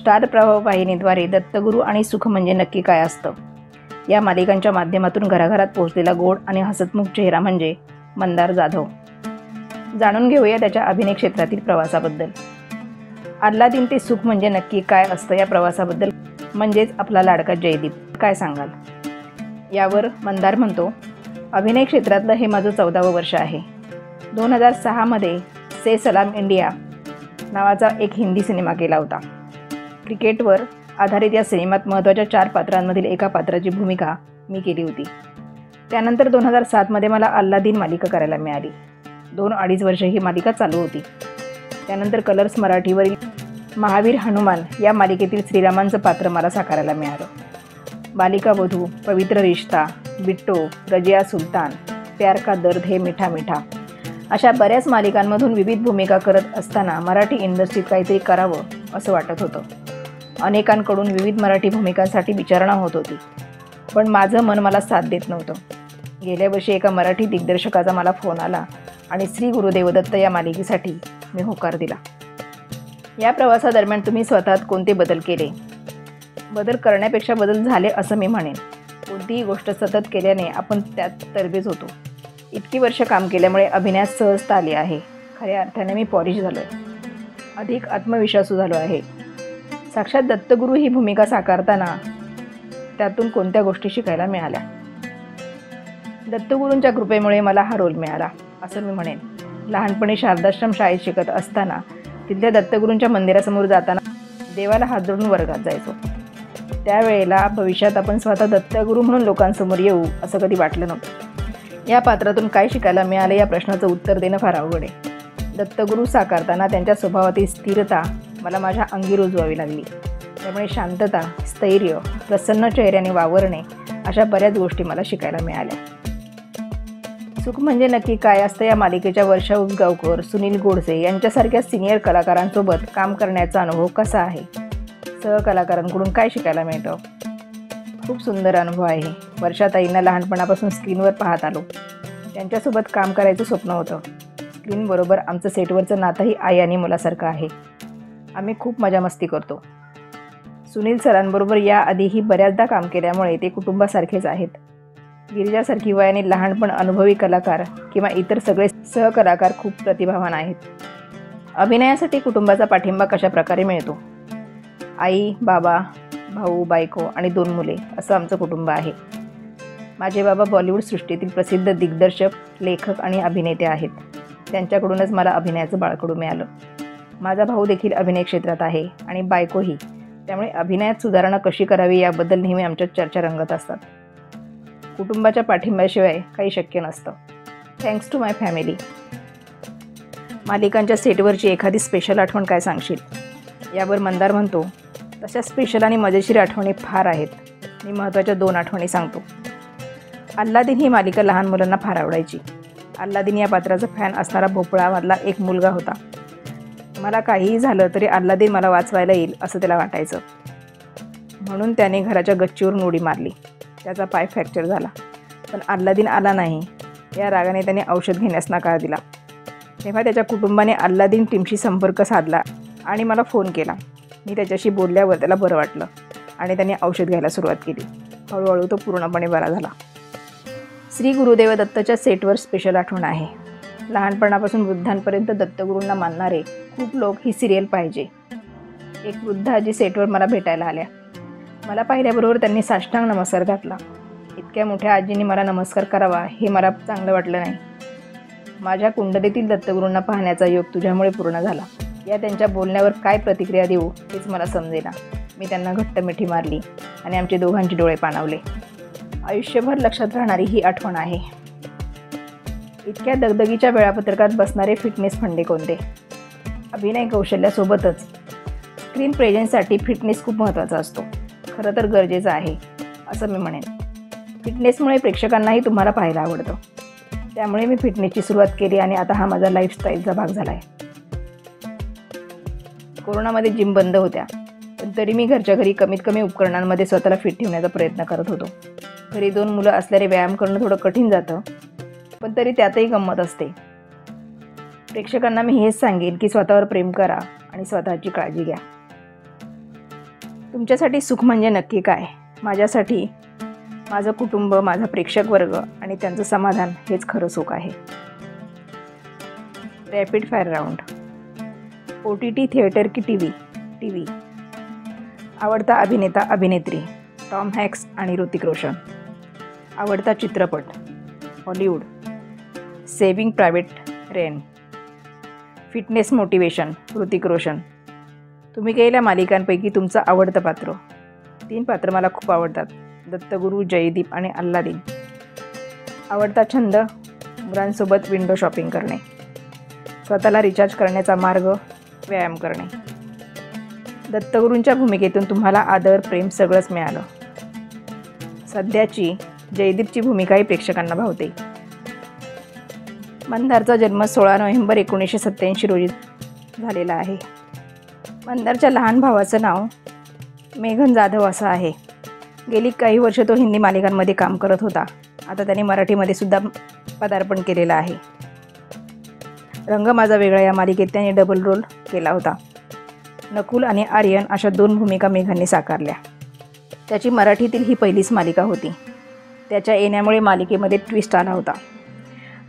Star प्रवाह वाहिनीद्वारे दत्तगुरू आणि सुख म्हणजे नक्की काय असतं? या मालिकांच्या माध्यमातून घराघरात पोहोचलेला गोड आणि हसतमुख चेहरा म्हणजे मंदार जाधव. जाणून घेऊया त्याच्या अभिनय क्षेत्रातील प्रवासाबद्दल. आल्हादीन ते सुख म्हणजे नक्की काय असतं या प्रवासाबद्दल म्हणजेच आपला लाडका जयदीप. काय सांगाल? यावर मंदार म्हणतो अभिनय क्षेत्रातलं हे माझं चौदावं वर्ष आहे. दोन हजार सहामध्ये से सलाम इंडिया नावाचा एक हिंदी सिनेमा केला होता. क्रिकेटवर आधारित या सिनेमात महत्त्वाच्या चार पात्रांमधील एका पात्राची भूमिका मी केली होती. त्यानंतर दोन हजार सातमध्ये मला अल्लादीन मालिका करायला मिळाली. दोन अडीच वर्ष ही मालिका चालू होती. त्यानंतर कलर्स मराठीवरील महावीर हनुमान या मालिकेतील श्रीरामांचं पात्र मला साकारायला मिळालं. बालिका वधू पवित्र रिश्ता बिट्टो रजिया सुलतान प्यार का दर्द हे मिठा मिठा अशा बऱ्याच मालिकांमधून विविध भूमिका करत असताना मराठी इंडस्ट्रीत काहीतरी करावं असं वाटत होतं. अनेकांकडून विविध मराठी भूमिकांसाठी विचारणा होत होती. पण माझं मन मला साथ देत नव्हतं. गेल्या वर्षी एका मराठी दिग्दर्शकाचा मला फोन आला आणि श्री गुरुदेवदत्त या मालिकेसाठी मी होकार दिला. या प्रवासादरम्यान तुम्ही स्वतःत कोणते बदल केले? बदल करण्यापेक्षा बदल झाले असं मी म्हणेन. कोणतीही गोष्ट सतत केल्याने आपण त्यात तरबेज होतो. इतकी वर्ष काम केल्यामुळे अभिनयात सहजता आली आहे. खऱ्या अर्थाने मी पॉलिश झालो आहे अधिक आत्मविश्वासू झालो आहे. साक्षात दत्तगुरू ही भूमिका साकारताना त्यातून कोणत्या गोष्टी शिकायला मिळाल्या? दत्तगुरूंच्या कृपेमुळे मला हा रोल मिळाला असं मी म्हणेन. लहानपणी शारदाश्रम शाळेत शिकत असताना तिथल्या दत्तगुरूंच्या मंदिरासमोर जाताना देवाला हात जोडून वर्गात जायचो. त्यावेळेला भविष्यात आपण स्वतः दत्तगुरू म्हणून लोकांसमोर येऊ असं कधी वाटलं नव्हतं. या पात्रातून काय शिकायला मिळालं या प्रश्नाचं उत्तर देणं फार अवघड आहे. दत्तगुरू साकारताना त्यांच्या स्वभावातील स्थिरता मला माझ्या अंगी रुजवावी लागली. त्यामुळे शांतता स्थैर्य प्रसन्न चेहऱ्याने वावरणे अशा बऱ्याच गोष्टी मला शिकायला मिळाल्या. सुख म्हणजे नक्की काय असतं या मालिकेच्या वर्षा उसगावकर सुनील गोडसे यांच्यासारख्या सिनियर कलाकारांसोबत काम करण्याचा अनुभव कसा आहे? सहकलाकारांकडून काय शिकायला मिळतं? खूप सुंदर अनुभव आहे. वर्षाताईंना लहानपणापासून स्क्रीनवर पाहत आलो. त्यांच्यासोबत काम करायचं स्वप्न होतं. स्क्रीनबरोबर आमचं सेटवरचं नातंही आई आणि मुलासारखं आहे. आम्ही खूप मजा मस्ती करतो. सुनील सरांबरोबर याआधीही बऱ्याचदा काम केल्यामुळे ते कुटुंबासारखेच आहेत. गिरिजासारखी वयाने लहानपण अनुभवी कलाकार किंवा इतर सगळे सहकलाकार खूप प्रतिभावान आहेत. अभिनयासाठी कुटुंबाचा पाठिंबा कशा प्रकारे मिळतो? आई बाबा भाऊ बायको आणि दोन मुले असं आमचं कुटुंब आहे. माझे बाबा बॉलिवूड सृष्टीतील प्रसिद्ध दिग्दर्शक लेखक आणि अभिनेते आहेत. त्यांच्याकडूनच मला अभिनयाचं बाळकडू मिळालं. माझा भाऊ देखील अभिनय क्षेत्रात आहे आणि बायकोही. त्यामुळे अभिनयात सुधारणा कशी करावी याबद्दल नेहमी आमच्यात चर्चा रंगत असतात. कुटुंबाच्या पाठिंब्याशिवाय काही शक्य नसतं. थँक्स टू माय फॅमिली मालिकांच्या सेटवरची एखादी स्पेशल आठवण काय सांगशील? यावर मंदार म्हणतो तशा स्पेशल आणि मजेशीर आठवणी फार आहेत. मी महत्त्वाच्या दोन आठवणी सांगतो. अल्लादीन ही मालिका लहान मुलांना फार आवडायची. अल्लादीन या पात्राचा फॅन असणारा भोपळामधला एक मुलगा होता. मला काहीही झालं तरी अल्लादीन मला वाचवायला येईल असं त्याला वाटायचं. म्हणून त्याने घराच्या गच्चीवरून उडी मारली. त्याचा पाय फ्रॅक्चर झाला. पण अल्लादीन आला नाही. या रागाने त्याने औषध घेण्यास नकार दिला. तेव्हा त्याच्या कुटुंबाने अल्लादीन टीमशी संपर्क साधला आणि मला फोन केला. मी त्याच्याशी बोलल्यावर त्याला बरं वाटलं आणि त्याने औषध घ्यायला सुरुवात केली. हळूहळू तो पूर्णपणे बरा झाला. श्री गुरुदेव दत्तच्या सेटवर स्पेशल आठवण आहे. लहानपणापासून वृद्धांपर्यंत दत्तगुरूंना मानणारे खूप लोक ही सिरियल पाहिजे. एक वृद्धाजी सेटवर मला भेटायला आल्या. मला पाहिल्याबरोबर त्यांनी साष्टांग नमस्कार घातला. इतक्या मोठ्या आजींनी मला नमस्कार करावा हे मला चांगलं वाटलं नाही. माझ्या कुंडलीतील दत्तगुरूंना पाहण्याचा योग तुझ्यामुळे पूर्ण झाला. या त्यांच्या बोलण्यावर काय प्रतिक्रिया देऊ हेच मला समजेना. मी त्यांना घट्ट मिठी मारली आणि आमचे दोघांचे डोळे पाणावले. आयुष्यभर लक्षात राहणारी ही आठवण आहे. इतक्या दगदगीच्या वेळापत्रकात बसणारे फिटनेस फंडे कोणते? अभिनय कौशल्यासोबतच स्क्रीन प्रेझेन्ससाठी फिटनेस खूप महत्त्वाचा असतो. खरं तर गरजेचं आहे असं मी म्हणेन. फिटनेसमुळे प्रेक्षकांनाही तुम्हाला पाहायला आवडतं. त्यामुळे मी फिटनेसची सुरुवात केली आणि आता हा माझा लाईफस्टाईलचा भाग झाला आहे कोरोनामध्ये जिम बंद होत्या पण तरी मी घरच्या घरी कमीत कमी उपकरणांमध्ये स्वतःला फिट ठेवण्याचा प्रयत्न करत होतो. घरी दोन मुलं असल्याने व्यायाम करणं थोडं कठीण जातं पण तरी त्यातही गंमत असते. प्रेक्षकांना मी हेच सांगेन की स्वतःवर प्रेम करा आणि स्वतःची काळजी घ्या. तुमच्यासाठी सुख म्हणजे नक्की काय? माझ्यासाठी माझं कुटुंब माझा प्रेक्षक वर्ग आणि त्यांचं समाधान हेच खरं सुख आहे. Rapid fire round O T T theatre की टी व्ही टी व्ही आवडता अभिनेता अभिनेत्री टॉम हॅक्स आणि ऋतिक रोशन. आवडता चित्रपट Hollywood. Saving private Ryan fitness motivation Hrithik Roshan. तुम्ही केलेल्या मालिकांपैकी तुमचं आवडतं पात्र. तीन पात्र मला खूप आवडतात. दत्तगुरू जयदीप आणि अल्लादीन. आवडता छंद? मुलांसोबत विंडो शॉपिंग करणे. स्वतःला रिचार्ज करण्याचा मार्ग? व्यायाम करणे. दत्तगुरूंच्या भूमिकेतून तुम्हाला आदर प्रेम सगळंच मिळालं. सध्याची जयदीपची भूमिकाही प्रेक्षकांना भावते. मंदारचा जन्म सोळा नोव्हेंबर एकोणीसशे सत्त्याऐंशी रोजी झालेला आहे. मंदारच्या लहान भावाचं नाव मेघन जाधव असं आहे. गेली काही वर्ष तो हिंदी मालिकांमध्ये काम करत होता. आता त्याने मराठीमध्ये सुद्धा पदार्पण केलेलं आहे. रंग माझा वेगळा या मालिकेत त्याने डबल रोल केला होता. नकुल आणि आर्यन अशा दोन भूमिका मेघांनी साकारल्या. त्याची मराठीतील ही पहिलीच मालिका होती. त्याच्या येण्यामुळे मालिकेमध्ये ट्विस्ट आला होता.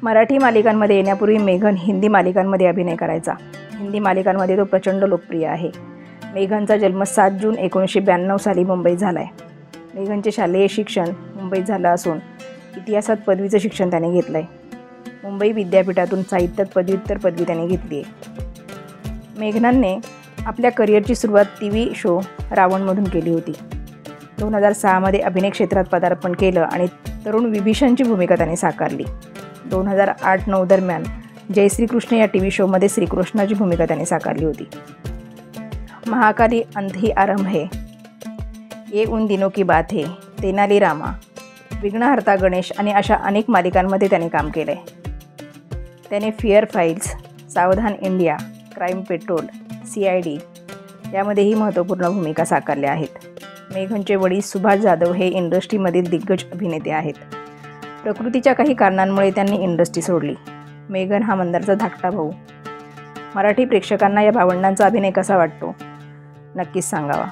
मराठी मालिकांमध्ये येण्यापूर्वी मेघन हिंदी मालिकांमध्ये अभिनय करायचा. हिंदी मालिकांमध्ये तो प्रचंड लोकप्रिय आहे. मेघनचा जन्म सात जून एकोणीसशे ब्याण्णव साली मुंबईत झाला आहे मेघनचे शालेय शिक्षण मुंबईत झालं असून इतिहासात पदवीचं शिक्षण त्याने घेतलं आहे मुंबई विद्यापीठातून साहित्यात पदव्युत्तर पदवी त्याने घेतली आहे. मेघनांनी आपल्या करिअरची सुरुवात टी व्ही शो रावणमधून केली होती. दोन हजार सहामध्ये अभिनय क्षेत्रात पदार्पण केलं आणि तरुण विभीषणची भूमिका त्याने साकारली. दोन हजार आठ नऊ दरम्यान जय श्रीकृष्ण या टी व्ही शोमध्ये श्रीकृष्णाची भूमिका त्याने साकारली होती. महाकाली अंधी आरंभ है. ये उन दिनों की बात है. तेनाली रामा विघ्नहर्ता गणेश आणि अशा अनेक मालिकांमध्ये त्याने काम केले त्याने fear files Savdhaan India crime patrol C I D यामध्येही महत्त्वपूर्ण भूमिका साकारल्या आहेत. मेघनचे वडील सुभाष जाधव हे इंडस्ट्रीमधील दिग्गज अभिनेते आहेत. प्रकृतीच्या काही कारणांमुळे त्यांनी इंडस्ट्री सोडली. मेघन हा मंदारचा धाकटा भाऊ. मराठी प्रेक्षकांना या भावंडांचा अभिनय कसा वाटतो? नक्कीच सांगावा.